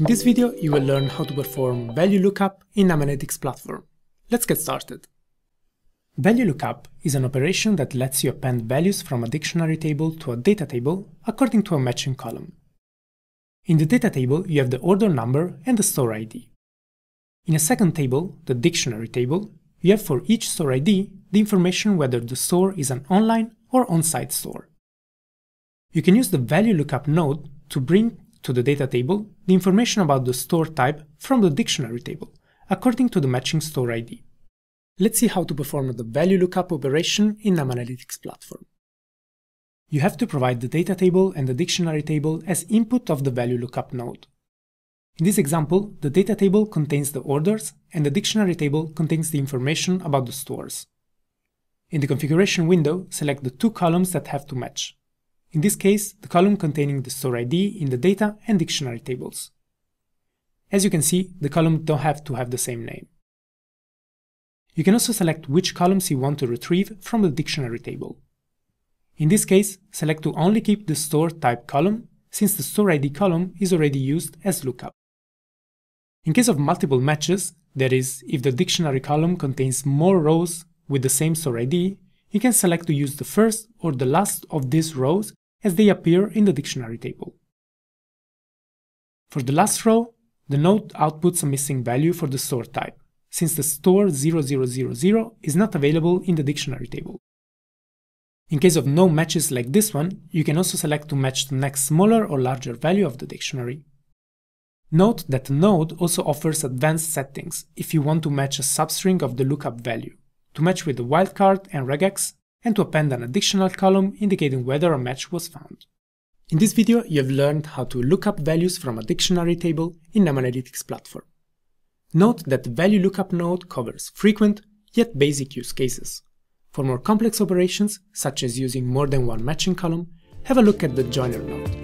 In this video, you will learn how to perform value lookup in Analytics platform. Let's get started. Value lookup is an operation that lets you append values from a dictionary table to a data table according to a matching column. In the data table, you have the order number and the store ID. In a second table, the dictionary table, you have for each store ID the information whether the store is an online or on-site store. You can use the value lookup node to bring to the data table the information about the store type from the dictionary table, according to the matching store ID. Let's see how to perform the value lookup operation in KNIME Analytics platform. You have to provide the data table and the dictionary table as input of the value lookup node. In this example, the data table contains the orders and the dictionary table contains the information about the stores. In the configuration window, select the two columns that have to match. In this case, the column containing the store ID in the data and dictionary tables. As you can see, the columns don't have to have the same name. You can also select which columns you want to retrieve from the dictionary table. In this case, select to only keep the store type column, since the store ID column is already used as lookup. In case of multiple matches, that is, if the dictionary column contains more rows with the same store ID, you can select to use the first or the last of these rows as they appear in the dictionary table. For the last row, the node outputs a missing value for the store type, since the store 0000 is not available in the dictionary table. In case of no matches like this one, you can also select to match the next smaller or larger value of the dictionary. Note that the node also offers advanced settings if you want to match a substring of the lookup value, to match with the wildcard and regex, and to append an additional column indicating whether a match was found. In this video, you have learned how to look up values from a dictionary table in KNIME Analytics platform. Note that the value lookup node covers frequent, yet basic use cases. For more complex operations, such as using more than one matching column, have a look at the joiner node.